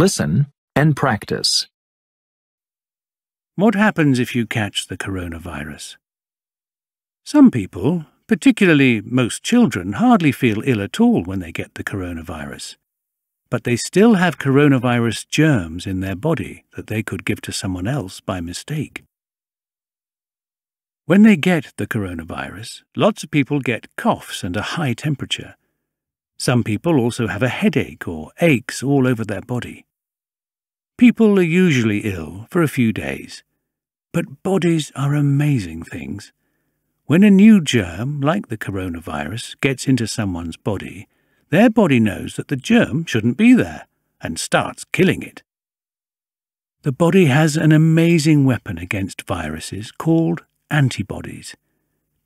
Listen and practice. What happens if you catch the coronavirus? Some people, particularly most children, hardly feel ill at all when they get the coronavirus. But they still have coronavirus germs in their body that they could give to someone else by mistake. When they get the coronavirus, lots of people get coughs and a high temperature. Some people also have a headache or aches all over their body. People are usually ill for a few days. But bodies are amazing things. When a new germ, like the coronavirus, gets into someone's body, their body knows that the germ shouldn't be there and starts killing it. The body has an amazing weapon against viruses called antibodies.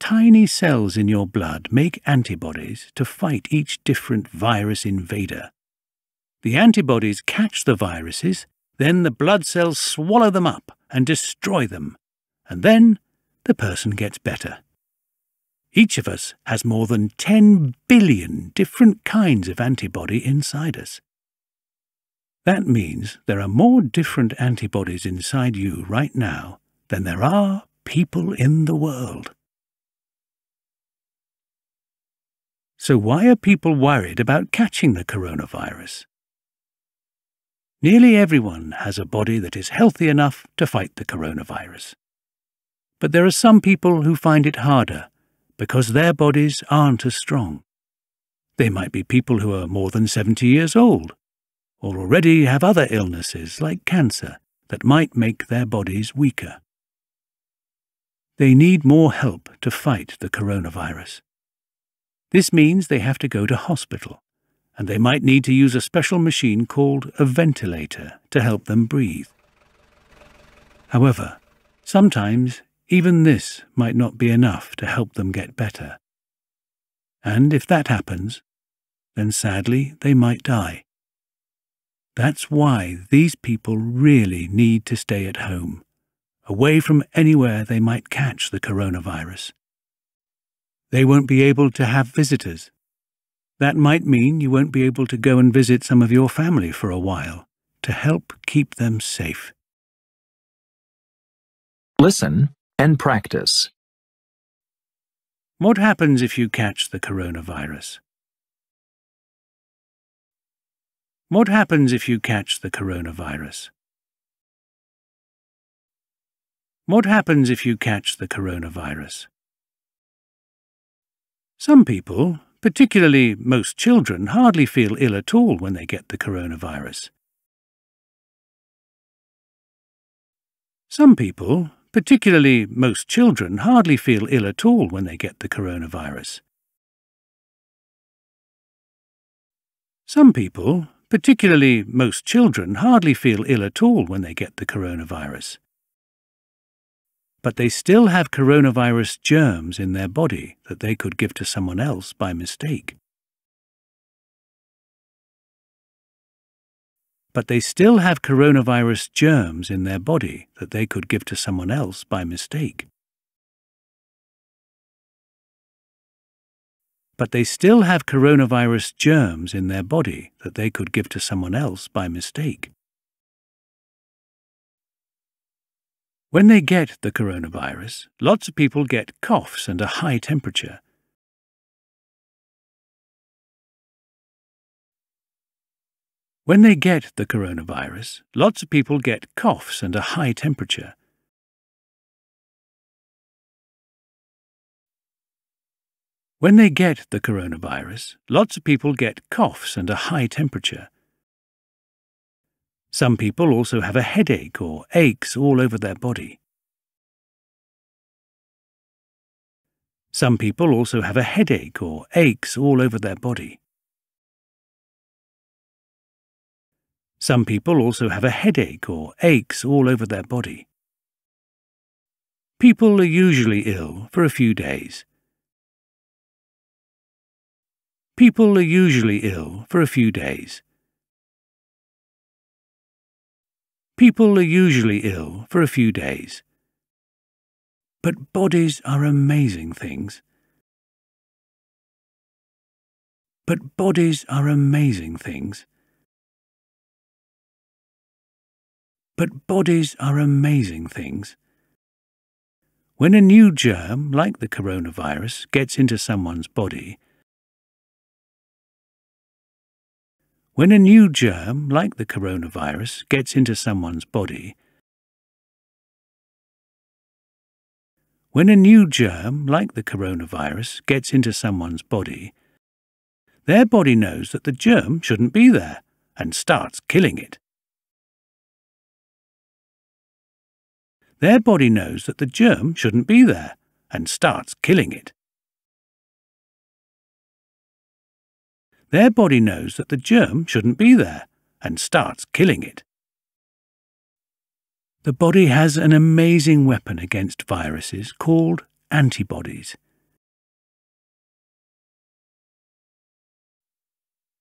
Tiny cells in your blood make antibodies to fight each different virus invader. The antibodies catch the viruses, then the blood cells swallow them up and destroy them, and then the person gets better. Each of us has more than 10 billion different kinds of antibody inside us. That means there are more different antibodies inside you right now than there are people in the world. So why are people worried about catching the coronavirus? Nearly everyone has a body that is healthy enough to fight the coronavirus. But there are some people who find it harder because their bodies aren't as strong. They might be people who are more than 70 years old, or already have other illnesses like cancer that might make their bodies weaker. They need more help to fight the coronavirus. This means they have to go to hospital, and they might need to use a special machine called a ventilator to help them breathe. However, sometimes even this might not be enough to help them get better. And if that happens, then sadly they might die. That's why these people really need to stay at home, away from anywhere they might catch the coronavirus. They won't be able to have visitors. That might mean you won't be able to go and visit some of your family for a while to help keep them safe. Listen and practice. What happens if you catch the coronavirus? What happens if you catch the coronavirus? What happens if you catch the coronavirus? Some people, particularly most children, hardly feel ill at all when they get the coronavirus. Some people, particularly most children, hardly feel ill at all when they get the coronavirus. Some people, particularly most children, hardly feel ill at all when they get the coronavirus but they still have coronavirus germs in their body that they could give to someone else by mistake. But they still have coronavirus germs in their body that they could give to someone else by mistake. But they still have coronavirus germs in their body that they could give to someone else by mistake. When they get the coronavirus, lots of people get coughs and a high temperature. When they get the coronavirus, lots of people get coughs and a high temperature. When they get the coronavirus, lots of people get coughs and a high temperature. Some people also have a headache or aches all over their body. Some people also have a headache or aches all over their body. Some people also have a headache or aches all over their body. People are usually ill for a few days. People are usually ill for a few days. People are usually ill for a few days. But bodies are amazing things. But bodies are amazing things. But bodies are amazing things. When a new germ, like the coronavirus, gets into someone's body, when a new germ, like the coronavirus, gets into someone's body, when a new germ, like the coronavirus, gets into someone's body, their body knows that the germ shouldn't be there and starts killing it. Their body knows that the germ shouldn't be there and starts killing it. Their body knows that the germ shouldn't be there and starts killing it. The body has an amazing weapon against viruses called antibodies.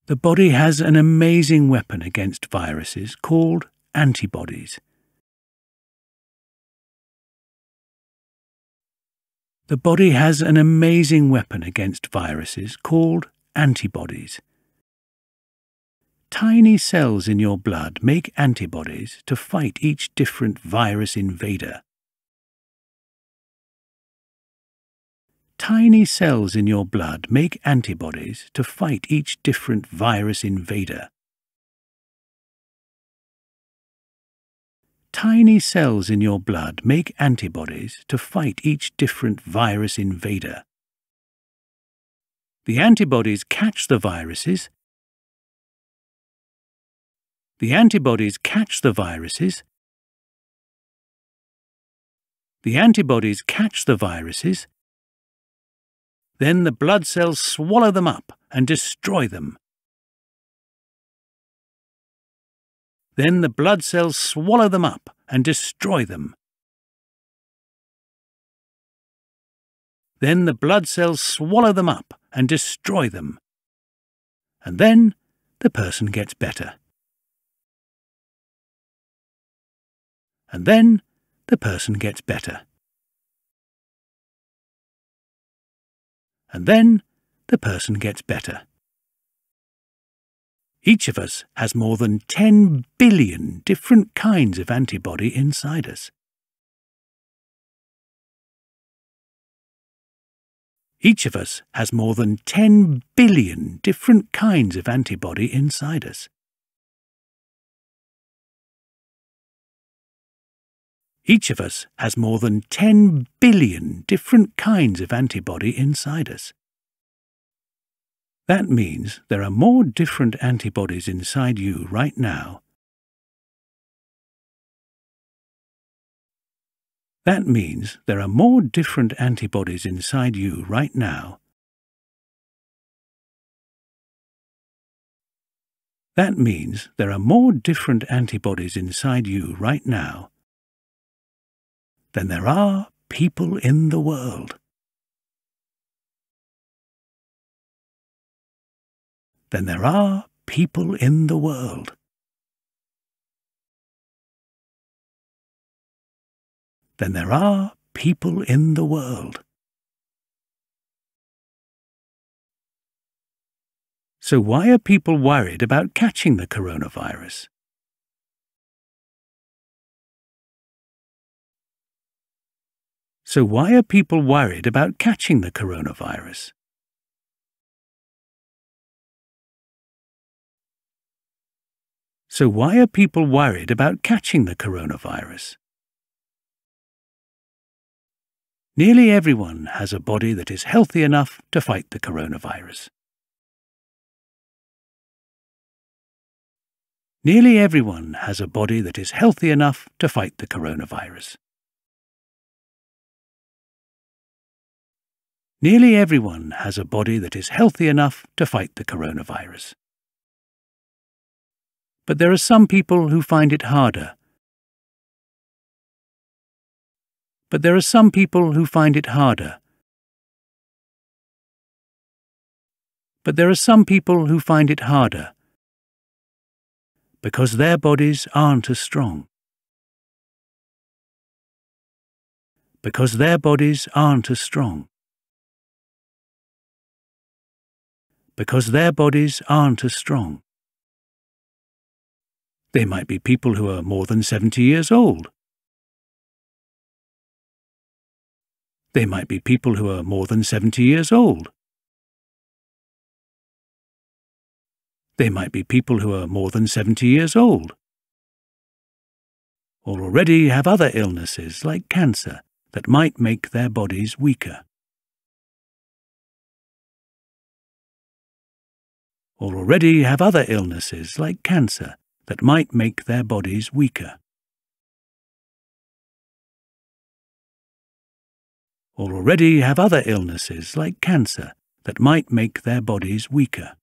The body has an amazing weapon against viruses called antibodies. The body has an amazing weapon against viruses called antibodies. Tiny cells in your blood make antibodies to fight each different virus invader. Tiny cells in your blood make antibodies to fight each different virus invader. Tiny cells in your blood make antibodies to fight each different virus invader. The antibodies catch the viruses. The antibodies catch the viruses. The antibodies catch the viruses then the blood cells swallow them up and destroy them. Then the blood cells swallow them up and destroy them. Then the blood cells swallow them up and destroy them. And then the person gets better. And then the person gets better. and then the person gets better. Each of us has more than 10 billion different kinds of antibody inside us. Each of us has more than 10 billion different kinds of antibody inside us. Each of us has more than 10 billion different kinds of antibody inside us. That means there are more different antibodies inside you right now. That means there are more different antibodies inside you right now. That means there are more different antibodies inside you right now than there are people in the world. Than there are people in the world. Than there are people in the world. So why are people worried about catching the coronavirus? So why are people worried about catching the coronavirus? So why are people worried about catching the coronavirus? Nearly everyone has a body that is healthy enough to fight the coronavirus. Nearly everyone has a body that is healthy enough to fight the coronavirus. Nearly everyone has a body that is healthy enough to fight the coronavirus. But there are some people who find it harder. But there are some people who find it harder. But there are some people who find it harder because their bodies aren't as strong. Because their bodies aren't as strong. because their bodies aren't as strong. They might be people who are more than 70 years old. They might be people who are more than 70 years old. They might be people who are more than 70 years old. Or already have other illnesses like cancer that might make their bodies weaker. Or already have other illnesses like cancer that might make their bodies weaker. Or already have other illnesses like cancer that might make their bodies weaker.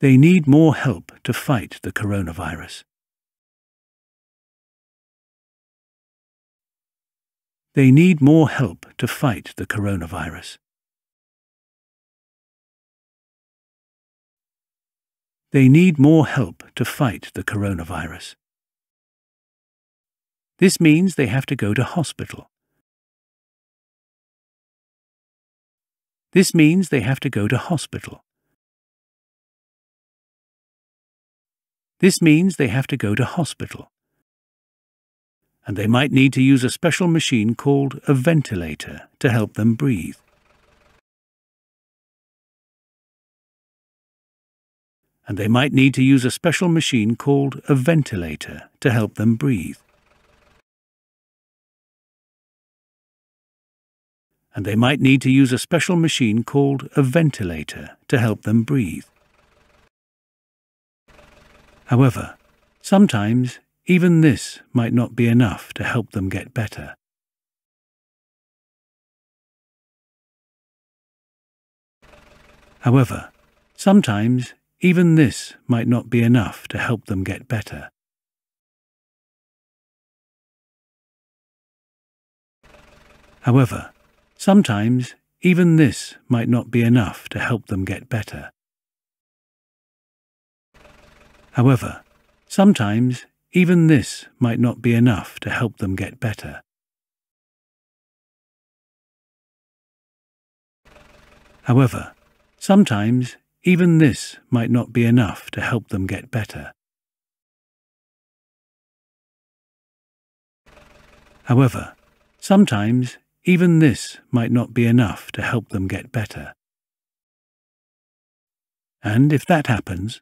They need more help to fight the coronavirus. They need more help to fight the coronavirus. They need more help to fight the coronavirus. This means they have to go to hospital. This means they have to go to hospital. This means they have to go to hospital. And they might need to use a special machine called a ventilator to help them breathe. And they might need to use a special machine called a ventilator to help them breathe. And they might need to use a special machine called a ventilator to help them breathe. However, sometimes even this might not be enough to help them get better. However, sometimes even this might not be enough to help them get better. However, Sometimes even this might not be enough to help them get better. However, sometimes even this might not be enough to help them get better. However, sometimes even this might not be enough to help them get better. However, sometimes even this might not be enough to help them get better. And if that happens,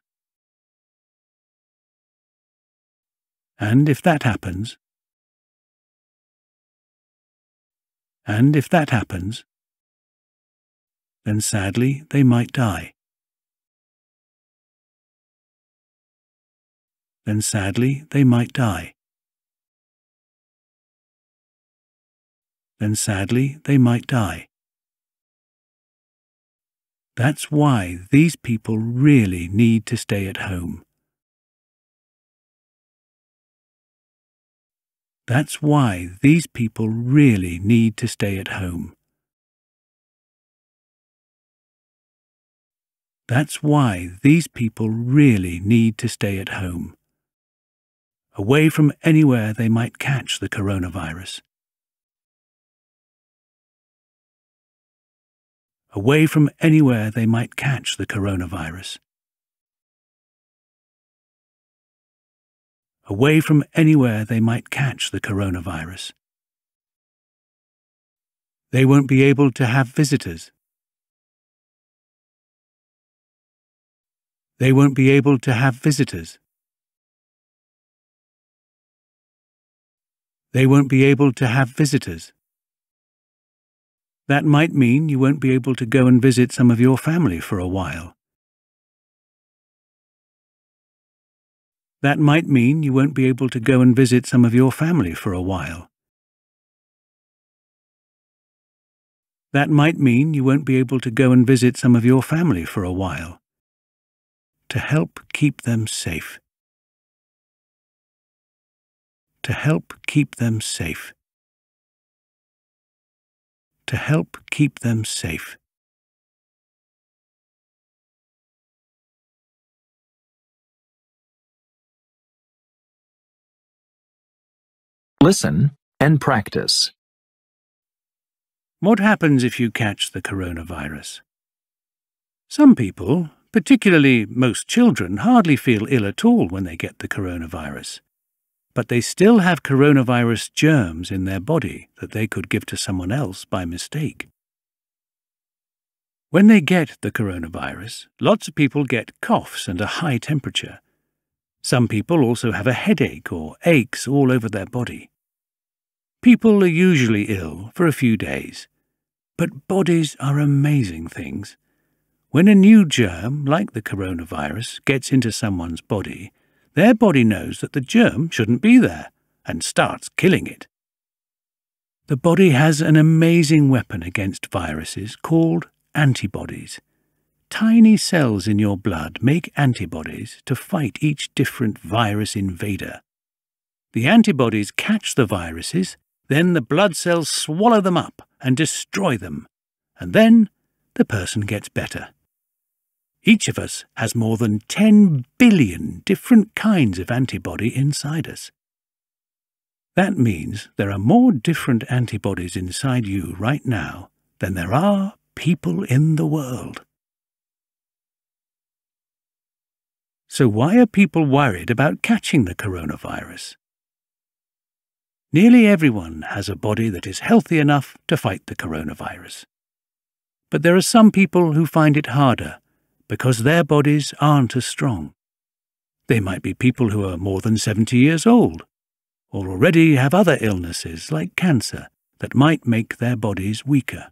and if that happens, and if that happens, then sadly they might die. Then sadly they might die. Then sadly they might die. That's why these people really need to stay at home. That's why these people really need to stay at home. That's why these people really need to stay at home, away from anywhere they might catch the coronavirus. Away from anywhere they might catch the coronavirus. Away from anywhere they might catch the coronavirus. They won't be able to have visitors. They won't be able to have visitors. They won't be able to have visitors. That might mean you won't be able to go and visit some of your family for a while. That might mean you won't be able to go and visit some of your family for a while. That might mean you won't be able to go and visit some of your family for a while. To help keep them safe. To help keep them safe to help keep them safe. Listen and practice. What happens if you catch the coronavirus? Some people, particularly most children, hardly feel ill at all when they get the coronavirus. But they still have coronavirus germs in their body that they could give to someone else by mistake. When they get the coronavirus, lots of people get coughs and a high temperature. Some people also have a headache or aches all over their body. People are usually ill for a few days, but bodies are amazing things. When a new germ, like the coronavirus, gets into someone's body, their body knows that the germ shouldn't be there and starts killing it. The body has an amazing weapon against viruses called antibodies. Tiny cells in your blood make antibodies to fight each different virus invader. The antibodies catch the viruses, then the blood cells swallow them up and destroy them, and then the person gets better. Each of us has more than 10 billion different kinds of antibody inside us. That means there are more different antibodies inside you right now than there are people in the world. So why are people worried about catching the coronavirus? Nearly everyone has a body that is healthy enough to fight the coronavirus. But there are some people who find it harder because their bodies aren't as strong. They might be people who are more than 70 years old, or already have other illnesses like cancer that might make their bodies weaker.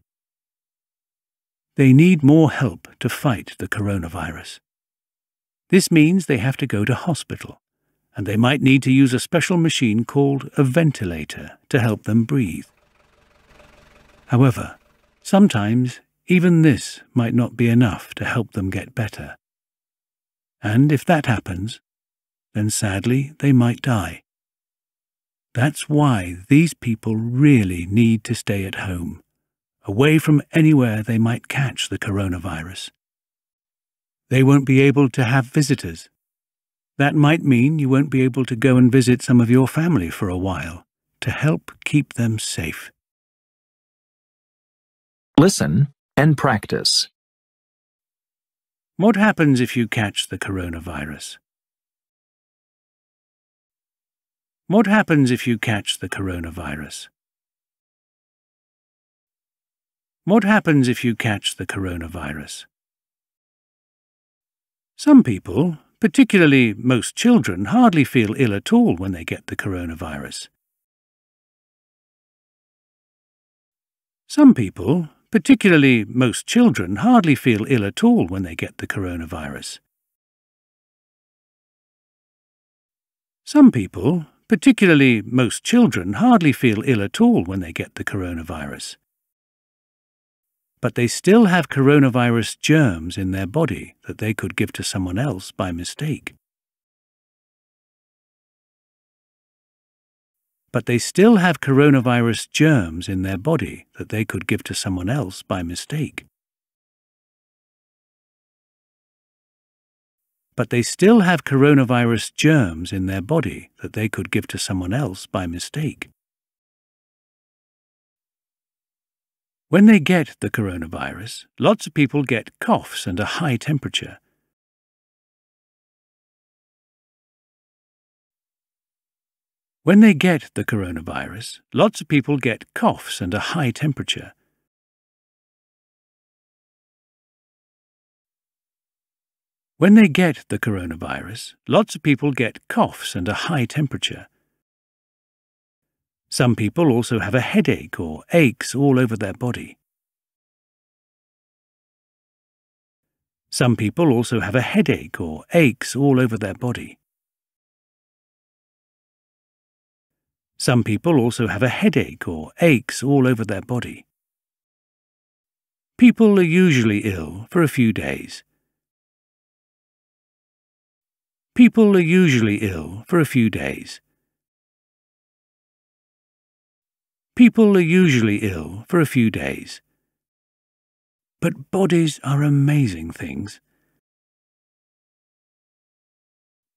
They need more help to fight the coronavirus. This means they have to go to hospital, and they might need to use a special machine called a ventilator to help them breathe. However, sometimes even this might not be enough to help them get better. And if that happens, then sadly they might die. That's why these people really need to stay at home away from anywhere they might catch the coronavirus. They won't be able to have visitors. That might mean you won't be able to go and visit some of your family for a while to help keep them safe. Listen and practice. What happens if you catch the coronavirus? What happens if you catch the coronavirus? What happens if you catch the coronavirus? Some people, particularly most children, hardly feel ill at all when they get the coronavirus. Some people, particularly most children, hardly feel ill at all when they get the coronavirus. Some people, particularly most children, hardly feel ill at all when they get the coronavirus but they still have coronavirus germs in their body that they could give to someone else by mistake. But they still have coronavirus germs in their body that they could give to someone else by mistake. But they still have coronavirus germs in their body that they could give to someone else by mistake. When they get the coronavirus, lots of people get coughs and a high temperature. When they get the coronavirus, lots of people get coughs and a high temperature. When they get the coronavirus, lots of people get coughs and a high temperature. Some people also have a headache or aches all over their body. Some people also have a headache or aches all over their body. Some people also have a headache or aches all over their body. People are usually ill for a few days. People are usually ill for a few days. People are usually ill for a few days. But bodies are amazing things.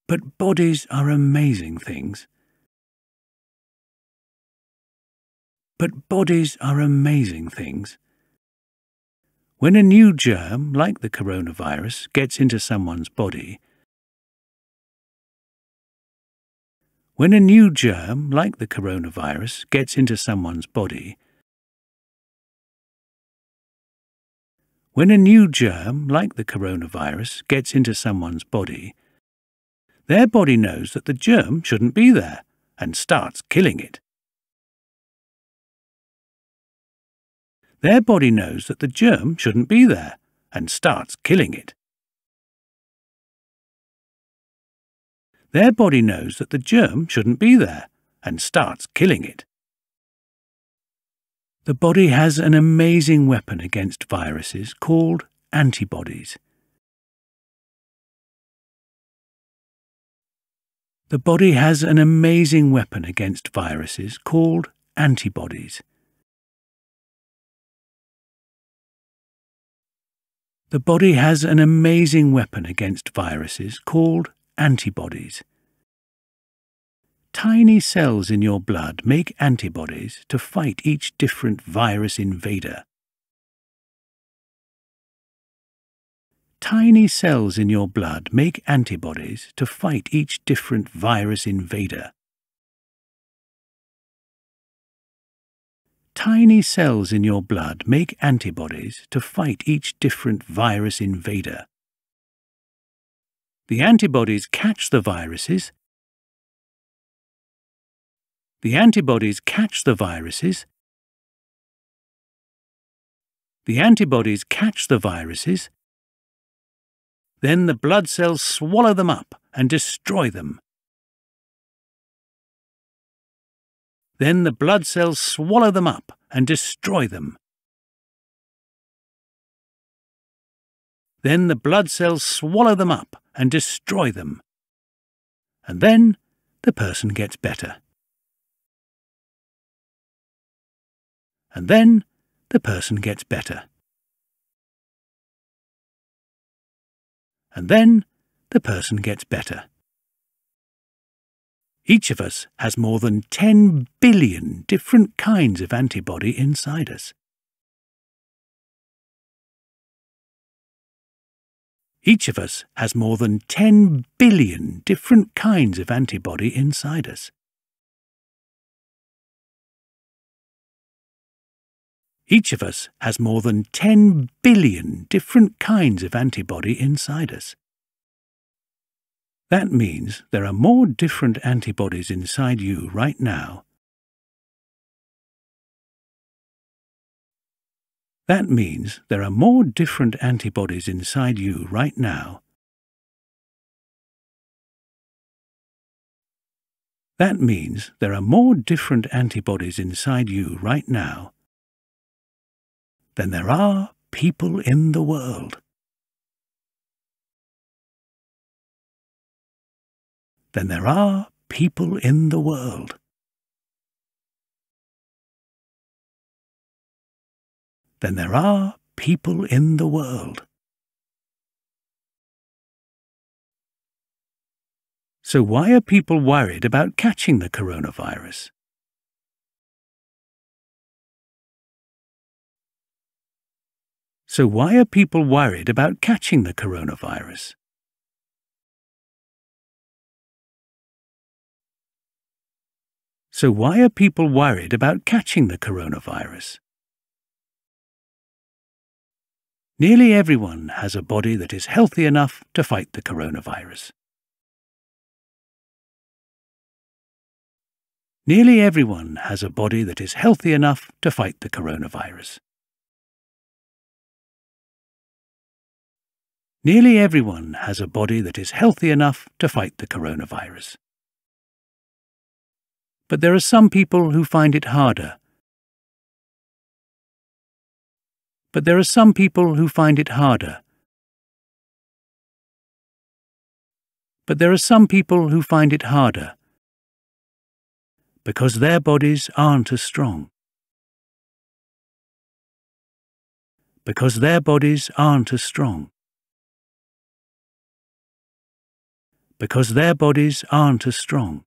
But bodies are amazing things. But bodies are amazing things. When a new germ, like the coronavirus, gets into someone's body, when a new germ, like the coronavirus, gets into someone's body, when a new germ, like the coronavirus, gets into someone's body, their body knows that the germ shouldn't be there and starts killing it. Their body knows that the germ shouldn't be there and starts killing it. Their body knows that the germ shouldn't be there and starts killing it. The body has an amazing weapon against viruses called antibodies. The body has an amazing weapon against viruses called antibodies. The body has an amazing weapon against viruses called antibodies. Tiny cells in your blood make antibodies to fight each different virus invader. Tiny cells in your blood make antibodies to fight each different virus invader. Tiny cells in your blood make antibodies to fight each different virus invader. The antibodies catch the viruses. The antibodies catch the viruses. The antibodies catch the viruses. Then the blood cells swallow them up and destroy them. Then the blood cells swallow them up and destroy them. Then the blood cells swallow them up and destroy them. And then the person gets better. And then the person gets better. And then the person gets better. Each of us has more than 10 billion different kinds of antibody inside us. Each of us has more than 10 billion different kinds of antibody inside us. Each of us has more than 10 billion different kinds of antibody inside us. That means there are more different antibodies inside you right now. That means there are more different antibodies inside you right now. That means there are more different antibodies inside you right now than there are people in the world. Than there are people in the world. Than there are people in the world. So why are people worried about catching the coronavirus? So why are people worried about catching the coronavirus? So why are people worried about catching the coronavirus? Nearly everyone has a body that is healthy enough to fight the coronavirus. Nearly everyone has a body that is healthy enough to fight the coronavirus. Nearly everyone has a body that is healthy enough to fight the coronavirus. But there are some people who find it harder. But there are some people who find it harder. But there are some people who find it harder because their bodies aren't as strong. Because their bodies aren't as strong. Because their bodies aren't as strong.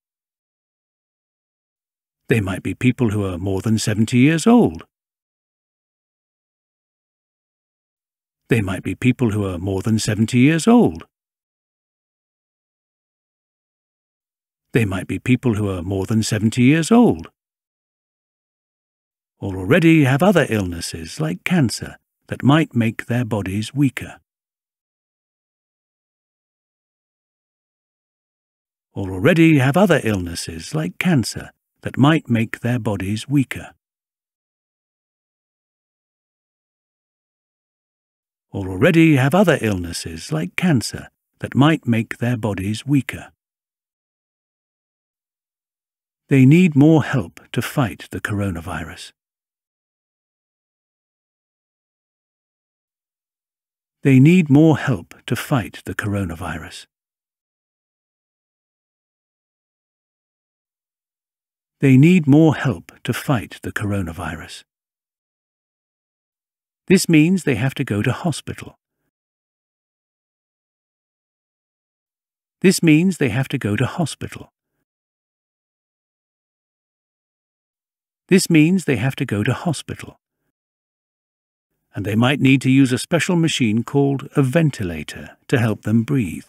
They might be people who are more than 70 years old. They might be people who are more than 70 years old. They might be people who are more than 70 years old. Or already have other illnesses like cancer that might make their bodies weaker. Or already have other illnesses like cancer that might make their bodies weaker. Or already have other illnesses like cancer that might make their bodies weaker. They need more help to fight the coronavirus. They need more help to fight the coronavirus. They need more help to fight the coronavirus. This means they have to go to hospital. This means they have to go to hospital. This means they have to go to hospital and they might need to use a special machine called a ventilator to help them breathe.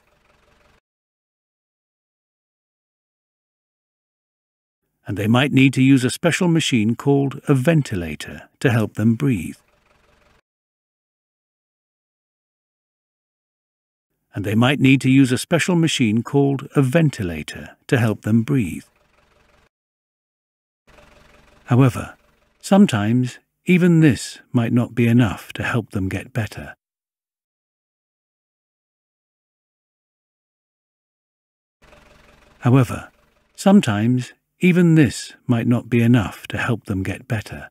And they might need to use a special machine called a ventilator to help them breathe. And they might need to use a special machine called a ventilator to help them breathe. However, sometimes even this might not be enough to help them get better. However, sometimes even this might not be enough to help them get better.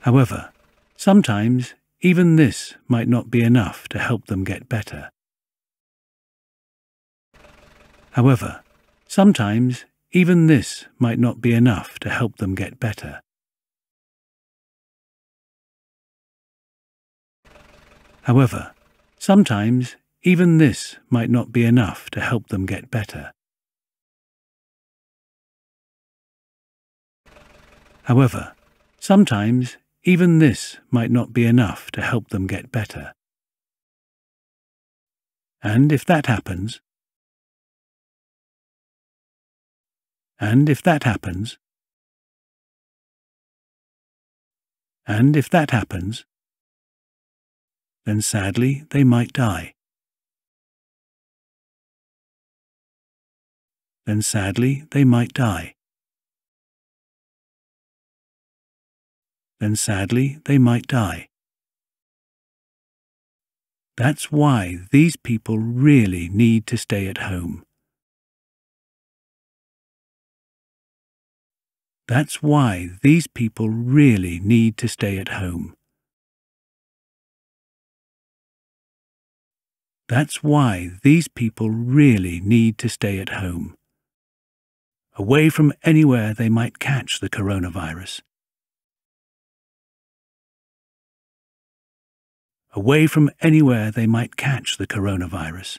However, sometimes even this might not be enough to help them get better. However, sometimes even this might not be enough to help them get better. However, sometimes even this might not be enough to help them get better. However, sometimes even this might not be enough to help them get better. And if that happens, And if that happens, and if that happens, then sadly they might die. Then sadly they might die. Then sadly they might die. That's why these people really need to stay at home. That's why these people really need to stay at home. That's why these people really need to stay at home, away from anywhere they might catch the coronavirus. Away from anywhere they might catch the coronavirus.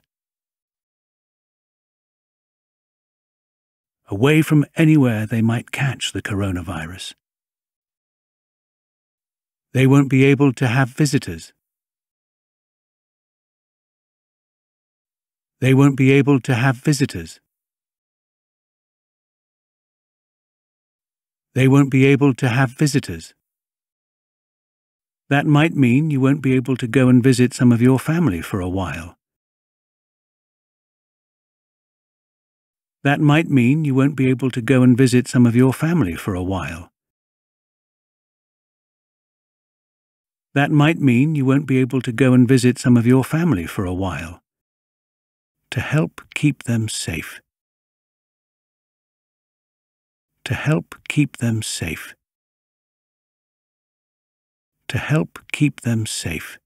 away from anywhere they might catch the coronavirus. They won't be able to have visitors. They won't be able to have visitors. They won't be able to have visitors. That might mean you won't be able to go and visit some of your family for a while. That might mean you won't be able to go and visit some of your family for a while. That might mean you won't be able to go and visit some of your family for a while. To help keep them safe. To help keep them safe. To help keep them safe.